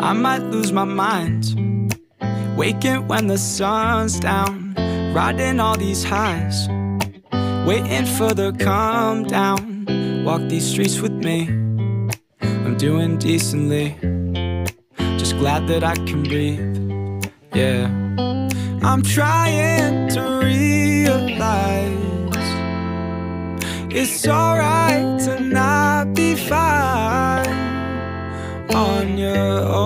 I might lose my mind. Waking when the sun's down, riding all these highs. Waiting for the calm down. Walk these streets with me. I'm doing decently. Just glad that I can breathe. Yeah. I'm trying to realize it's alright to not be fine on your own.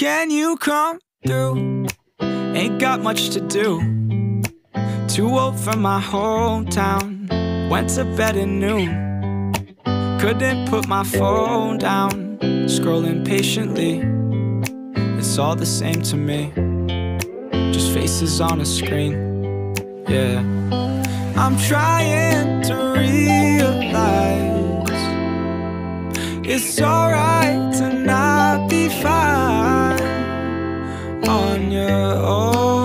Can you come through? Ain't got much to do. Too old for my hometown. Went to bed at noon. Couldn't put my phone down. Scrolling patiently. It's all the same to me. Just faces on a screen. Yeah. I'm trying to realize it's alright on your own.